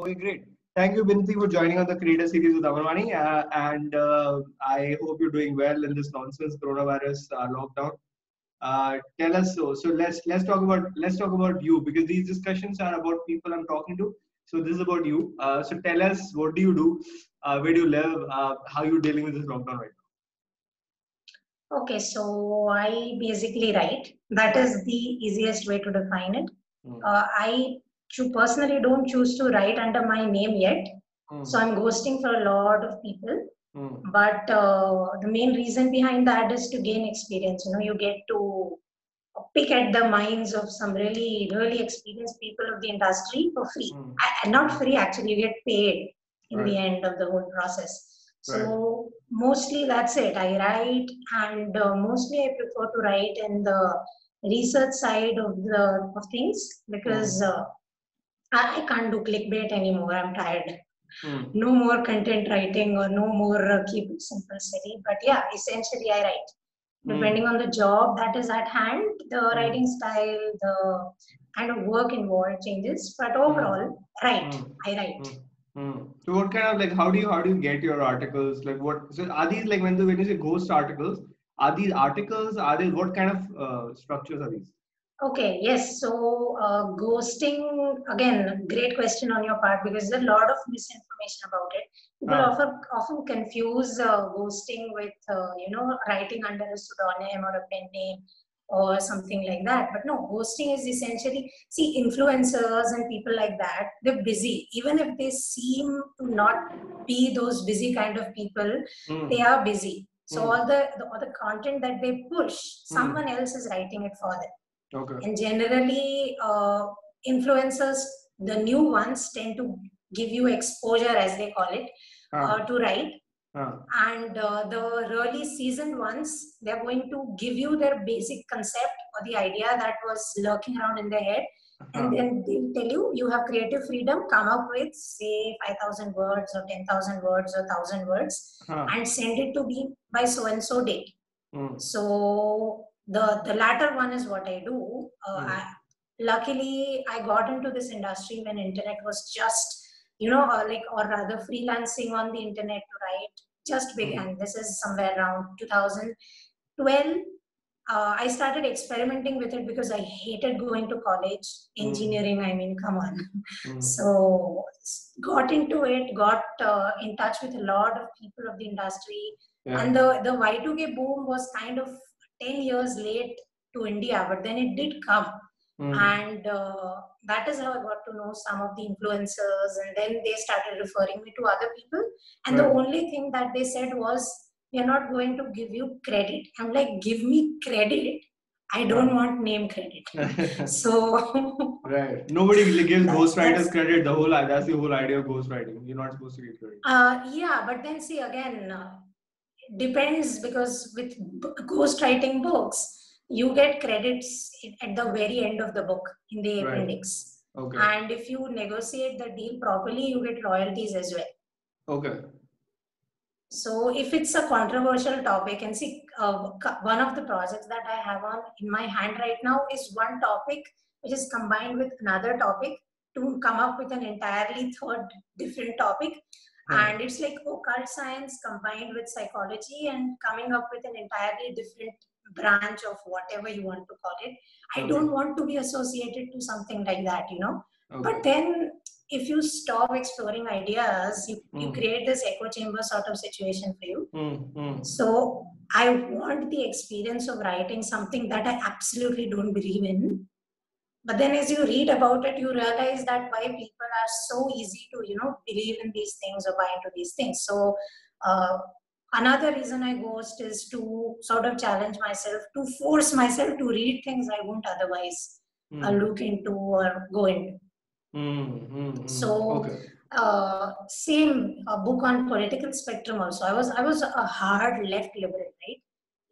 Okay, great. Thank you, Binati, for joining on the Creator Series with Amarvani. Uh, and uh, I hope you're doing well in this nonsense coronavirus uh, lockdown. Uh, tell us so. So let's let's talk about let's talk about you because these discussions are about people I'm talking to. So this is about you. Uh, so tell us what do you do, uh, where do you live, how you dealing with this lockdown right now. Okay, so I basically write. That is the easiest way to define it. Mm. I personally don't choose to write under my name yet. Mm. So I'm ghosting for a lot of people. Mm. But uh, the main reason behind that is to gain experience. You know, you get to pick at the minds of some really, really experienced people of the industry for free. Mm. I, not free, actually, you get paid in right. the end of the whole process. So right. mostly that's it. I write, and uh, mostly I prefer to write in the research side of the of things because. Mm. Uh, I can't do clickbait anymore. I'm tired. Mm. No more content writing or no more uh, keep it simple. But yeah, essentially I write. Mm. Depending on the job that is at hand, the mm. writing style, the kind of work involved changes. But hmm. overall, write. Hmm. I write. Hmm. So what kind of like how do you how do you get your articles? Like what so are these like when the when you say ghost articles, are these articles? Are they what kind of uh, structures are these? Okay, yes. So, uh, ghosting, again, great question on your part because there's a lot of misinformation about it. People oh. often, often confuse uh, ghosting with, uh, you know, writing under a pseudonym or a pen name or something like that. But no, ghosting is essentially, see, influencers and people like that, they're busy. Even if they seem to not be those busy kind of people, mm. they are busy. So, mm. all, the, the, all the content that they push, hmm. someone mm. else is writing it for them. Okay. And generally, uh, influencers, the new ones, tend to give you exposure, as they call it, uh, to write. And uh, the really seasoned ones, they're going to give you their basic concept or the idea that was lurking around in their head. And then they'll tell you, you have creative freedom, come up with, say, 5,000 words or 10,000 words or 1,000 words and send it to me by so and so date. Mm. So the the latter one is what i do uh, mm. I, luckily i got into this industry when internet was just you know uh, like or rather freelancing on the internet to write just began mm. this is somewhere around 2012 uh, i started experimenting with it because i hated going to college hmm. engineering mm. i mean come on mm. so got into it got uh, in touch with a lot of people of the industry yeah. and the the y2k boom was kind of 10 years late to India, but then it did come. Mm. And uh, that is how I got to know some of the influencers. And then they started referring me to other people. And right. the only thing that they said was, We're not going to give you credit. I'm like, Give me credit. I don't want name credit. so right, nobody really gives ghostwriters credit. The whole that's the whole idea of ghostwriting. You're not supposed to get credit. Uh, yeah, but then see again, uh, depends because with ghostwriting books, you get credits at the very end of the book in the right. appendix. Okay. And if you negotiate the deal properly, you get royalties as well. Okay. So if it's a controversial topic, and see, uh, one of the projects that I have on in my hand right now is one topic which is combined with another topic to come up with an entirely third different topic and it's like occult science combined with psychology and coming up with an entirely different branch of whatever you want to call it i don't want to be associated to something like that you know okay. but then if you stop exploring ideas you, mm. you hmm. create this echo chamber sort of situation for you mm, mm. so i want the experience of writing something that i absolutely don't believe in but then as you read about it you realize that why people are so easy to you know believe in these things or buy into these things. So uh, another reason i ghost is to sort of challenge myself to force myself to read things i won't otherwise mm. uh, look into or go into. Mm, mm, so okay. uh, same a book on political spectrum also. I was i was a hard left liberal right?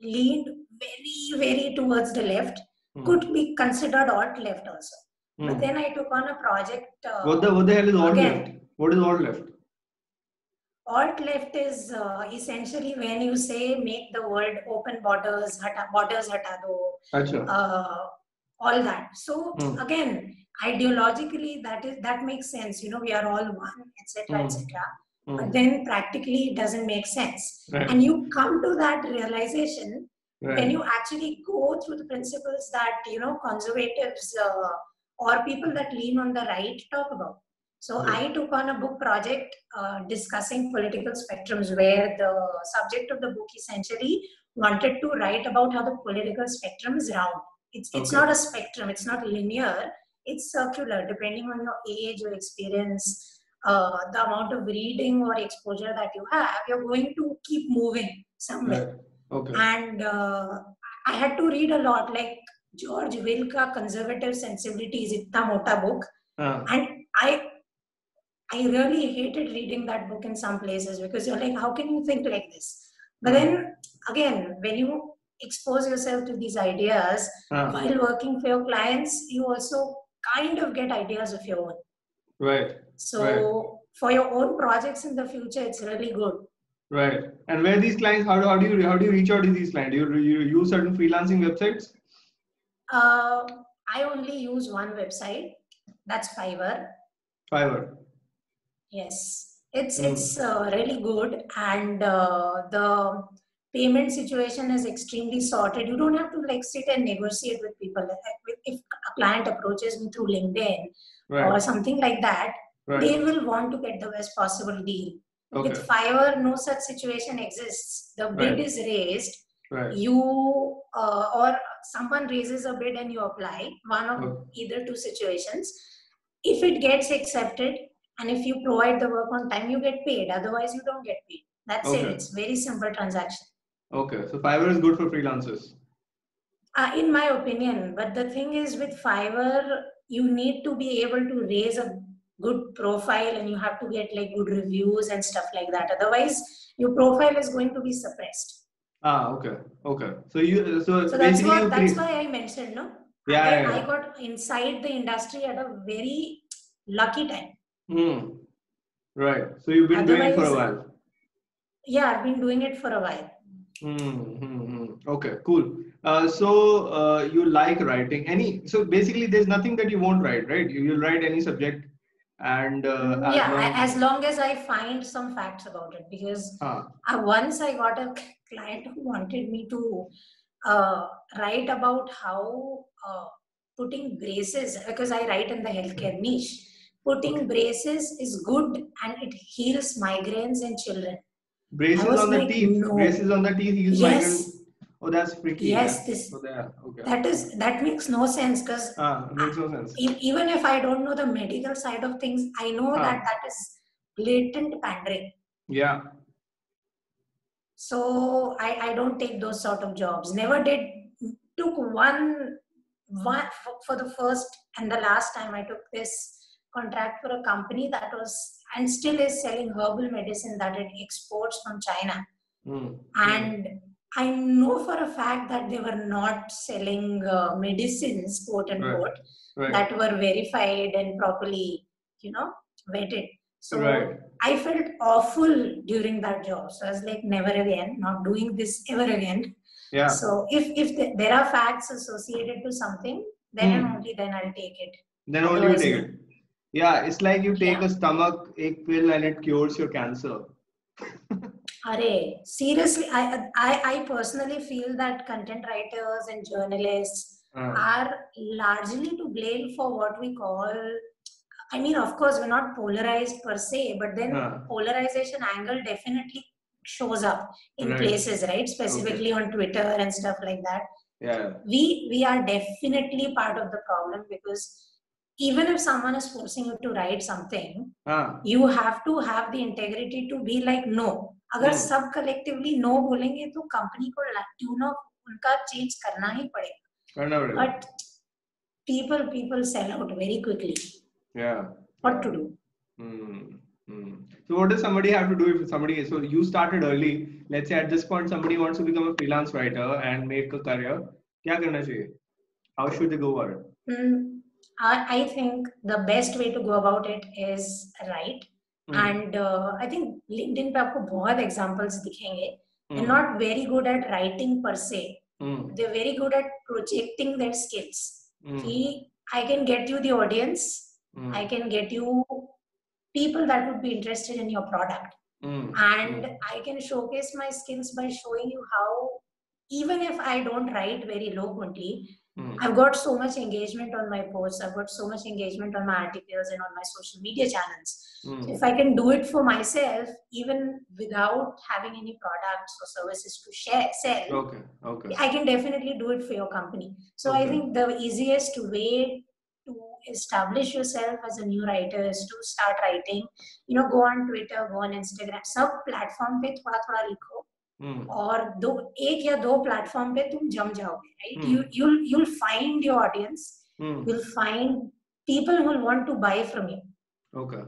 Leaned very very towards the left Hmm. could be considered alt left also. Mm. But hmm. then I took on a project. Uh, what the what the hell is alt again, left? What is alt left? Alt left is uh, essentially when you say make the world open borders, hata, borders hata do. Uh, all that so Hmm. again ideologically that is that makes sense you know we are all one etc Hmm. etc Hmm. but then practically it doesn't make sense Right. and you come to that realization Right. when you actually go through the principles that you know conservatives uh, or people that lean on the right talk about so Right. i took on a book project uh, discussing political spectrums where the subject of the book essentially wanted to write about how the political spectrum is round it's it's Okay. not a spectrum it's not linear it's circular depending on your age or experience uh, the amount of reading or exposure that you have you're going to keep moving somewhere Right. Okay. and uh, I had to read a lot, like George Will ka Conservative Sensibilities, itna mota book, Uh, and I, I really hated reading that book in some places because you're like, how can you think like this? But then again, when you expose yourself to these ideas uh, while working for your clients, you also kind of get ideas of your own. right. So for your own projects in the future, it's really good. Right. And where these clients? How do, how do you how do you reach out to these clients? Do you, you use certain freelancing websites? Uh, I only use one website. That's Fiverr. Fiverr. Yes, it's Mm. it's uh, really good, and uh, the payment situation is extremely sorted. You don't have to like sit and negotiate with people. If a client approaches me through LinkedIn or something like that, Right. they will want to get the best possible deal. Okay. With Fiverr, no such situation exists. The bid Right. is raised. Right. You uh, or someone raises a bid and you apply. One of Okay. either two situations. If it gets accepted and if you provide the work on time, you get paid. Otherwise, you don't get paid. That's it. It's very simple transaction. Okay. So Fiverr is good for freelancers. Uh, in my opinion, but the thing is with Fiverr, you need to be able to raise a good profile and you have to get like good reviews and stuff like that. Otherwise, your profile is going to be suppressed. Ah. Okay. Okay. So you so, So that's what that's why I mentioned, no? Yeah, I, yeah, I got inside the industry at a very lucky time. Hmm. Right. So you've been doing it for a while. Yeah, I've been doing it for a while. Hmm, hmm, hmm. Okay, cool. Uh, so uh, you like writing any? So basically, there's nothing that you won't write, right? You will write any subject, and uh, as yeah, long- as long as I find some facts about it, because Ah, uh, once I got a client who wanted me to uh, write about how uh, putting braces, because I write in the healthcare niche, putting braces is good and it heals migraines in children. braces was on the like, teeth. no. Braces on the teeth. Use Yes. migrant. Oh, that's freaky. Yes, yeah. this Oh, yeah. Okay. that is that makes no sense because Ah, makes no sense. e- even if I don't know the medical side of things, I know Ah. that that is blatant pandering. Yeah. So I, I don't take those sort of jobs. Never did. Took one one for, for the first and the last time I took this contract for a company that was and still is selling herbal medicine that it exports from China. Hmm. And I know for a fact that they were not selling uh, medicines, quote unquote, Right. that were verified and properly, you know, vetted. So right. I felt awful during that job. So I was like, never again, not doing this ever again. Yeah. So if if the, there are facts associated to something, then and Hmm. only then I'll take it. Then only you take it. Yeah, it's like you take Yeah. a stomach ache pill and it cures your cancer. Are seriously, I, I I personally feel that content writers and journalists Ah, are largely to blame for what we call. I mean, of course, we're not polarized per se, but then Ah. polarization angle definitely shows up in Right. places, right? Specifically on Twitter and stuff like that. yeah. we we are definitely part of the problem because even if someone is forcing you to write something Ah, you have to have the integrity to be like no अगर Hmm. सब collectively no बोलेंगे तो company को tune of उनका change करना ही पड़ेगा करना पड़ेगा. but people people sell out very quickly Yeah. what to do Hmm. Hmm. So what does somebody have to do if somebody so you started early? Let's say at this point somebody wants to become a freelance writer and make a career. क्या करना चाहिए? How should they go about it? Hmm, I, I think the best way to go about it is write Hmm. and uh, I think पे आपको बहुत examples दिखेंगे Hmm. they're not very good at writing per se Hmm. they're very good at projecting their skills Mm. कि I can get you the audience, Mm. I can get you people that would be interested in your product, Mm. and Mm. I can showcase my skills by showing you how, even if I don't write very eloquently, Mm. I've got so much engagement on my posts, I've got so much engagement on my articles and on my social media channels. Mm. If I can do it for myself, even without having any products or services to share, sell, Okay. Okay. I can definitely do it for your company. So I Okay. think the easiest way to establish yourself as a new writer is to start writing. You know, go on Twitter, go on Instagram. सब platform पे थोड़ा थोड़ा लिखो Mm. और दो एक या दो platform पे तुम जम जाओगे, right? Hmm. You you'll you'll find your audience. Mm. You'll find people who will want to buy from you Okay.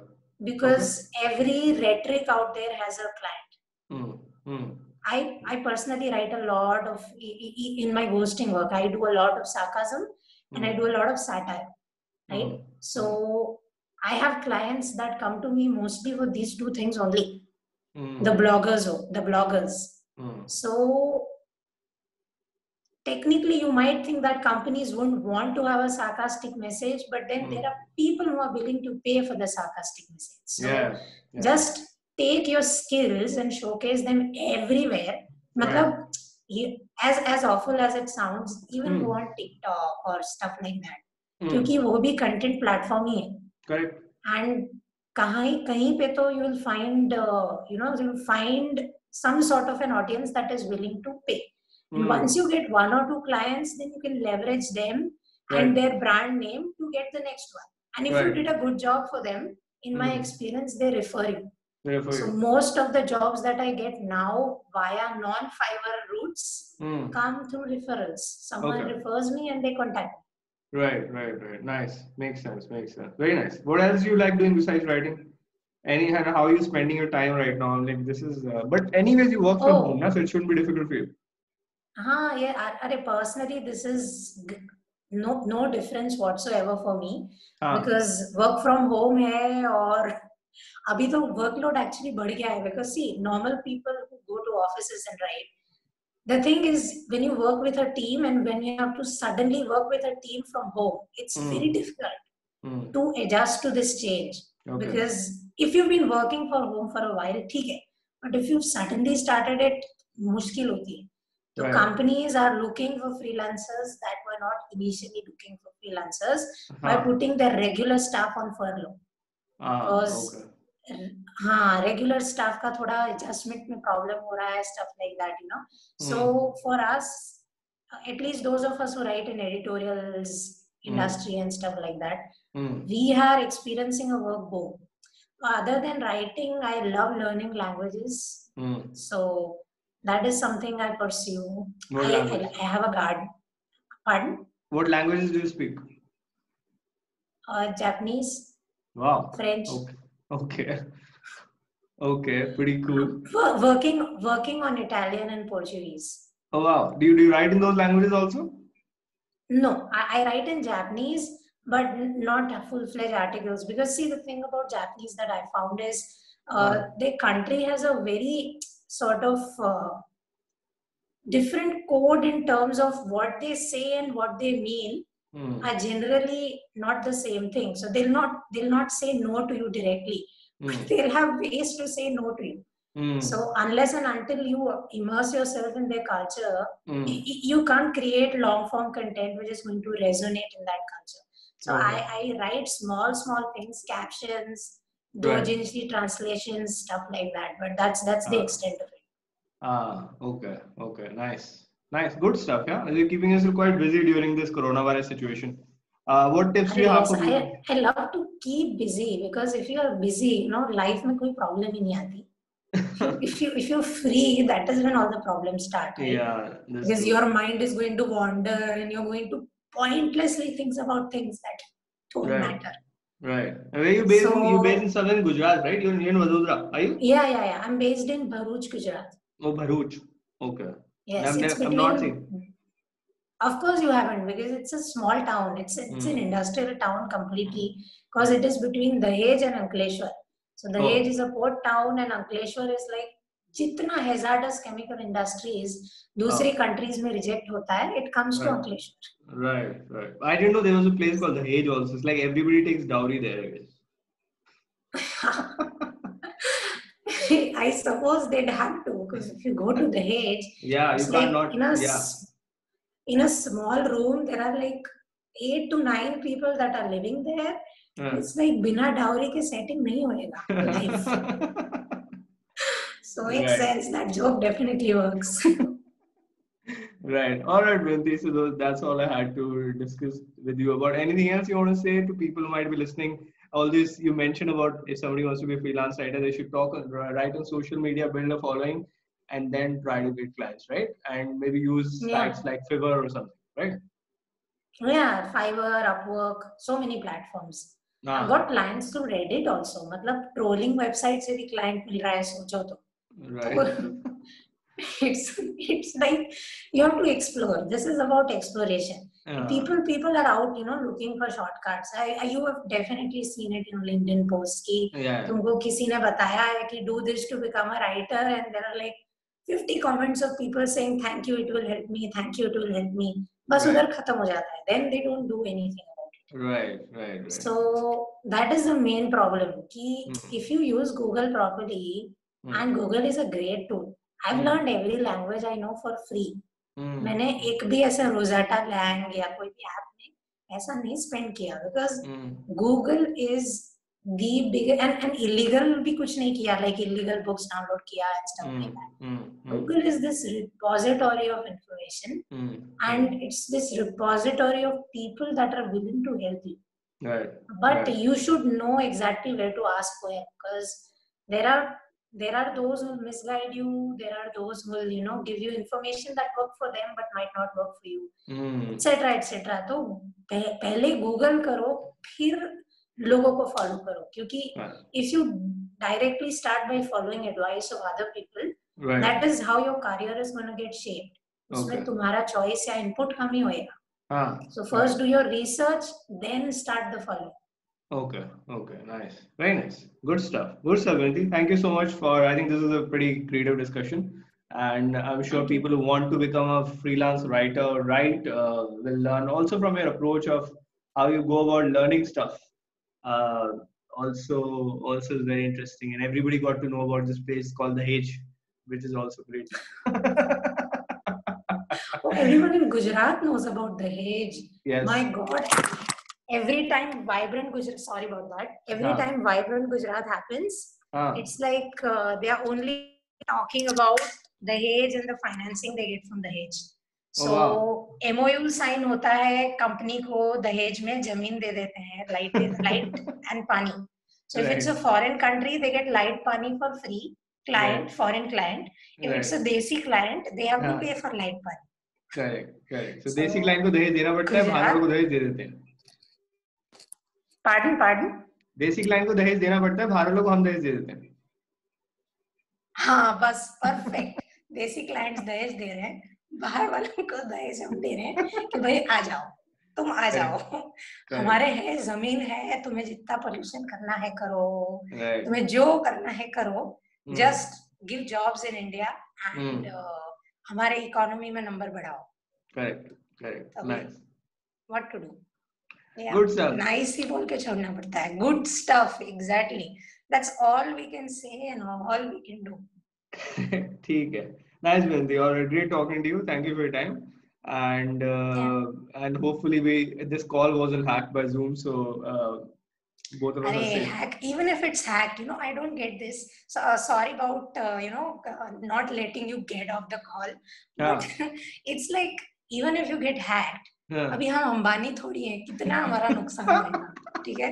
because every rhetoric out there has a client. Mm. Mm. I, I personally write a lot of i- i- in my ghosting work. I do a lot of sarcasm and I Mm. do a lot of satire, right? Mm. So I have clients that come to me mostly for these two things only. Mm. The bloggers, oh, the bloggers. Mm. So technically, you might think that companies wouldn't want to have a sarcastic message, but then Mm. there are people who are willing to pay for the sarcastic message. So Yeah. Yeah. just take your skills and showcase them everywhere matlab you- as as awful as it sounds even Hmm. go on tiktok or stuff like that Mm. क्योंकि वो भी content platform ही है Correct. And कहीं कहीं पे तो you will find you know you will फाइnd some sort of an audience that is willing to pay Mm. once you get one or two clients then you can leverage them Right. and their brand name to get the next one and if you did a good job for them in my Mm. experience they refer you Therefore, So most of the jobs that I get now via non-Fiverr routes Mm. come through referrals. Someone Okay. refers me and they contact me. Right, right, right. Nice. Makes sense. Makes sense. Very nice. What else do you like doing besides writing? Any and how are you spending your time right now? Like this is, uh, but anyways, you work from Oh. home, na, so it shouldn't be difficult for you. हाँ yeah, I- अरे personally this is g- no no difference whatsoever for me हाँ. because work from home है और अभी तो workload actually बढ़ गया है because see normal people who go to offices and write the thing is when you work with a team and when you have to suddenly work with a team from home it's Mm. very difficult Mm. to adjust to this change Okay. because if you've been working for home for a while ठीक है but if you've suddenly started it मुश्किल होती है so Right. companies are looking for freelancers that were not initially looking for freelancers by हाँ. putting their regular staff on furlough Ah, because okay. हाँ regular staff का थोड़ा adjustment में problem हो रहा है stuff like that you know so for us at least those of us who write in editorials industry and stuff like that Mm. we are experiencing a work boom other than writing i love learning languages Mm. so that is something i pursue What I, language? I have a garden pardon What languages do you speak? uh, japanese Wow. french Okay. Okay. Okay. Pretty cool. Wo- working working on italian and portuguese Oh wow. Do you do you write in those languages also? No, I, I write in Japanese, but not full-fledged articles. Because see, the thing about Japanese that I found is uh, Ah. the country has a very sort of uh, different code in terms of what they say and what they mean Mm. are generally not the same thing. So they'll not they'll not say no to you directly. Mm. They'll have ways to say no to you. Mm. So unless and until you immerse yourself in their culture, Mm. y- you can't create long form content which is going to resonate in that culture. So Okay. I, I write small, small things, captions, Right. doujinshi translations, stuff like that. But that's that's the Ah. extent of it. Ah, okay, okay, nice, nice, good stuff. Yeah, you're keeping yourself quite busy during this coronavirus situation. Uh, what tips do you have Yes, for people? I, I love to keep busy because if you are busy, you know, life में कोई problem ही नहीं आती. if you if you're free, that is when all the problems start. Right? yeah, that's Because true. your mind is going to wander and you're going to pointlessly thinks about things that don't Right. matter. right. And where you based? in, you So- based in southern Gujarat, right? You're in Vadodara, are you? Yeah, yeah, yeah. I'm based in Bharuch, Gujarat. Oh, Bharuch. Okay. Yes, I've it's never- I've not between. Of course, you haven't because it's a small town. It's it's an Hmm. industrial town completely because it is between the Dahej and Ankleshwar. So the Dahej is a port town and Ankleshwar is like जितना hazardous chemical industries दूसरी countries में reject होता है it comes to Ankleshwar right right I didn't know there was a place called the hedge also it's like everybody takes dowry there I guess I suppose they had have to because if you go to the hedge या you can't not या in a small room there are like 8 to 9 people that are living there it's like बिना dowry के setting नहीं होएगा. So it right. sense, that joke definitely works. right. All right, Binati. So that's all I had to discuss with you about. Anything else you want to say to people who might be listening? All this you mentioned about if somebody wants to be a freelance writer, they should talk, uh, write on social media, build a following, and then try to get clients, right? And maybe use yeah. sites like Fiverr or something, right? Yeah, Fiverr, Upwork, so many platforms. I got clients through Reddit also मतलब trolling website से भी client client will है सोचो Right. it's it's like you have to explore. This is about exploration. People people are out, you know, looking for shortcuts. I, I you have definitely seen it in LinkedIn posts कि yeah. तुमको किसी ने बताया है कि do this to become a writer and there are like 50 comments of people saying thank you it will help me thank you it will help me बस उधर खत्म हो जाता है then they don't do anything Right, right, right, So that is the main problem. Ki mm-hmm. if you use Google properly, Hmm. and Google is a great tool I've Mhm. learned every language I know for free Hmm. मैंने एक भी ऐसा रोजाटा Lang या कोई भी app में ऐसा नहीं स्पेंड किया because Hmm. Google is the big and and illegal भी कुछ नहीं किया like illegal books download किया and stuff Hmm. like that. Hmm. Hmm. Google is this repository of information Hmm. and it's this repository of people that are willing to help you. Right. But Right. you should know exactly where to ask for help because there are there are those who misguide you. There are those who will you know give you information that work for them but might not work for you etc mm. etc et तो पह, पहले Google करो फिर लोगों को follow करो क्योंकि if you directly start by following advice of other people that is how your career is gonna get shaped उसमें तुम्हारा चॉइस या इनपुट कम ही होएगा. So first do your research then start the following Okay. Okay. Nice. Very nice. Good stuff. Good stuff, Binati. Thank you so much for. I think this is a pretty creative discussion, and I'm sure people who want to become a freelance writer, write, uh, will learn also from your approach of how you go about learning stuff. Uh, also, also is very interesting, and everybody got to know about this place called Dahej, which is also great. oh, everyone in Gujarat knows about Dahej yes. my god every time vibrant Gujarat, sorry about that, every yeah. time vibrant Gujarat happens, uh. it's like uh, they are only talking about Dahej and the financing they get from Dahej. So, M sign होता है company को दहेज में जमीन दे देते हैं light light and pani so if it's a foreign country they get light pani for free client client. Client if it's a desi client they have to pay for light pani correct correct So, desi client को दहेज देना पड़ता है भारत को दहेज दे देते हैं pardon pardon? देसी क्लाइंट को दहेज देना पड़ता है बाहर वालों को हम दहेज दे देते हैं। हाँ बस परफेक्ट देसी क्लाइंट्स दहेज दे रहे हैं बाहर वालों को दहेज हम दे रहे हैं कि भाई आ जाओ तुम आ जाओ। हमारे है ज़मीन है तुम्हें जितना पोल्यूशन करना है करो। तुम्हें जो करना है करो. Just give jobs in India and. हमारे इकोनॉमी में नंबर बढ़ाओ। करेक्ट. अभी- Nice. What to do Good stuff. Nice he बोल के छोड़ना पड़ता है good stuff exactly that's all we can say and all we can do ठीक है. Nice, Binti. All right. Great talking to you. Thank you for your time. And uh, and hopefully we this call wasn't hacked by Zoom, so uh, both of us are Arey, safe. hack, even if it's hacked, you know, I don't get this. So uh, sorry about uh, you know uh, not letting you get off the call. Yeah. But it's like even if you get hacked, Yeah. अभी हम अंबानी थोड़ी है कितना हमारा नुकसान होगा ठीक है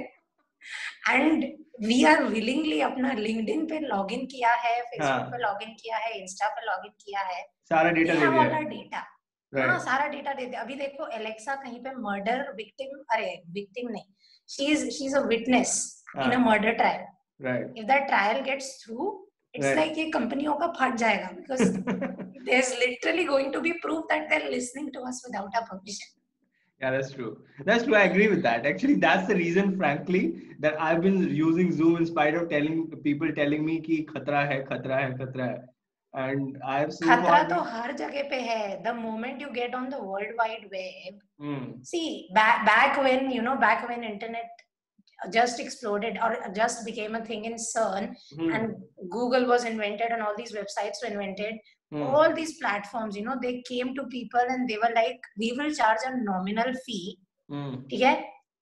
एंड वी आर विलिंगली अपना लिंक्डइन पे लॉगिन किया है फेसबुक हाँ. पे लॉगिन किया है इंस्टा पे लॉग इन किया है सारा डेटा दे दिया. data. हाँ Right. सारा डेटा देते हैं। अभी देखो एलेक्सा कहीं पे मर्डर विक्टिम अरे विक्टिम नहीं she is she is a witness in a हाँ. Murder trial. If that trial gets through it's like ये कंपनियों का फट जाएगा because there is literally going to be proof that they are listening to us without our permission Yeah, that's true. That's true. I agree with that. Actually, that's the reason, frankly, that I've been using Zoom in spite of telling people telling me कि खतरा है, खतरा है, खतरा है. and I have so खतरा far तो been- हर जगह पे है the moment you get on the world wide web Hmm. see back back when you know back when internet just exploded or just became a thing in CERN Hmm. and Google was invented and all these websites were invented Hmm. all these platforms you know they came to people and they were like we will charge a nominal fee Hmm. ठीक है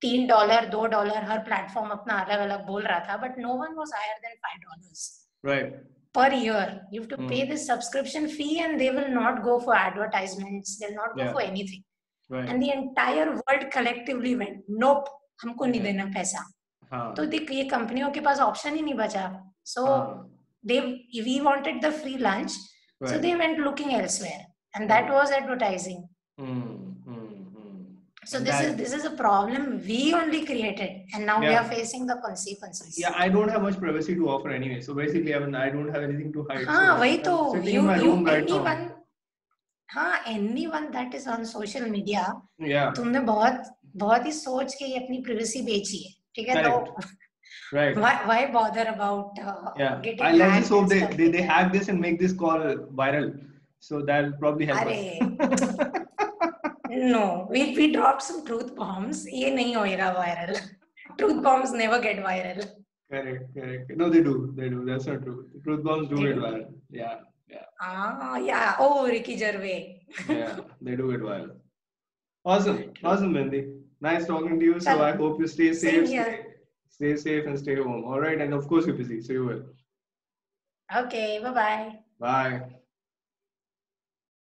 तीन dollar दो dollar हर platform अपना अलग अलग बोल रहा था but no one was higher than five Right. per year you have to Hmm. pay this subscription fee and they will not go for advertisements they'll not go Yeah. for anything Right. and the entire world collectively went nope हमको नहीं Yeah. देना पैसा हाँ. तो देख ये कंपनियों के पास ऑप्शन ही नहीं बचा so हाँ. they we wanted the free lunch so Right. they went looking elsewhere and that Hmm. was advertising Hmm. Hmm. Hmm. so And this that- is this is a problem we only created and now we Yeah. are facing the consequences Yeah, I don't have much privacy to offer anyway. So basically, I mean, I don't have anything to hide. हाँ so वही I'm तो sitting you in my you room right now. anyone हाँ anyone that is on social media Yeah. तुमने बहुत बहुत ही सोच के ये अपनी privacy बेची है ठीक है तो right. Why, why bother about uh, yeah. getting i just hope they, they they hack this and make this call viral. So that'll probably help Array. no. We, we dropped some truth bombs. Ye nahi viral. Truth bombs never get viral. Correct correct. No they do. They do. That's not true. Truth bombs do they get do. viral. Yeah yeah. Ah yeah. Oh ricky gervais. Yeah they do get viral. Awesome. Awesome mandy. Nice talking to you. So i hope you stay safe. Stay, safe and stay home. All right. And of course, you're busy. So you will. okay bye bye Bye.